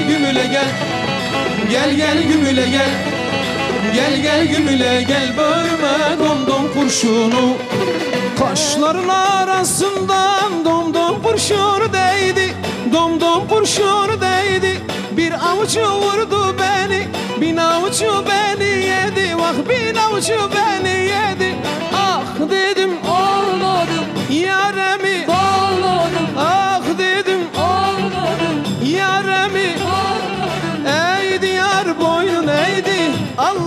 Gel gümüle gel. Gel gel gümüle gel. Gel gel gümüle gel. Bölme domdom kurşunu. Kaşların arasından domdom kurşunu değdi. Domdom kurşunu değdi. Bir avucu vurdu beni. Bir avucu beni yedi. Vah bir avucu beni yedi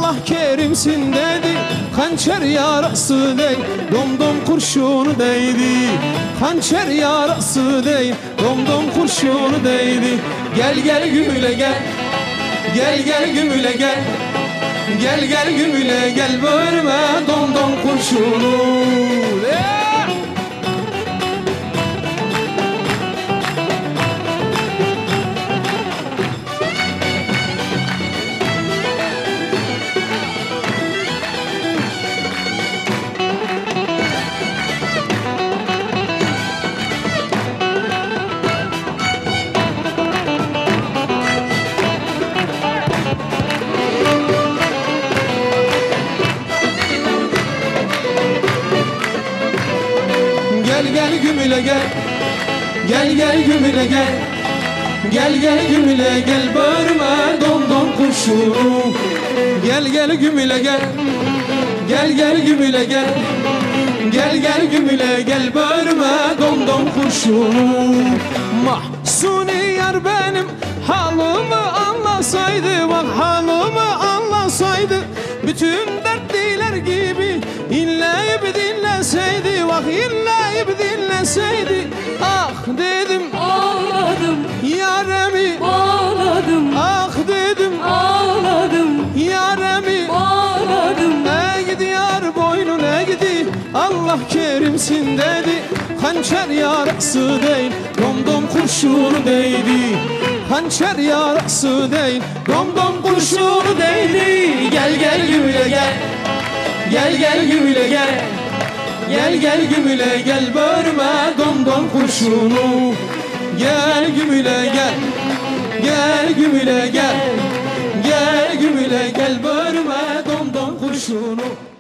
Allah kerimsin dedi. Hançer yarası değil Domdom kurşunu değdi. Hançer yarası değil Domdom kurşunu değdi. Gel gel gümüle gel. Gel gel gümüle gel. Gel gel gümüle gel. Bölme domdom kurşunu Gel gümüle gel. Gel gel gümüle gel. Gel gel gümüle gel. Bağırma dom dom kurşunu Gel gel gümüle gel. Gel gel gümüle gel. Gel gel gümüle gel. Bağırma dom dom kurşunu Mahsuni yar benim Halımı anlasaydı Bak halımı anlasaydı Bütün dertliler dedim. Ağladım, yaremi. Bağladım, Ah dedim. Ağladım, yaremi. Bağladım. Ey diyar boynun eğdi Allah kerimsin dedi. Hançer yarası değil Domdom kurşunu değdi. Hançer yarası değil Domdom kurşunu değdi. Gel gel gümüle gel. Gel gel gümüle gel Gel gel gümüle gel Börme domdom kurşunu. Gel gümüle gel. Gel gümüle gel. Gel gümüle gel Börme domdom kurşunu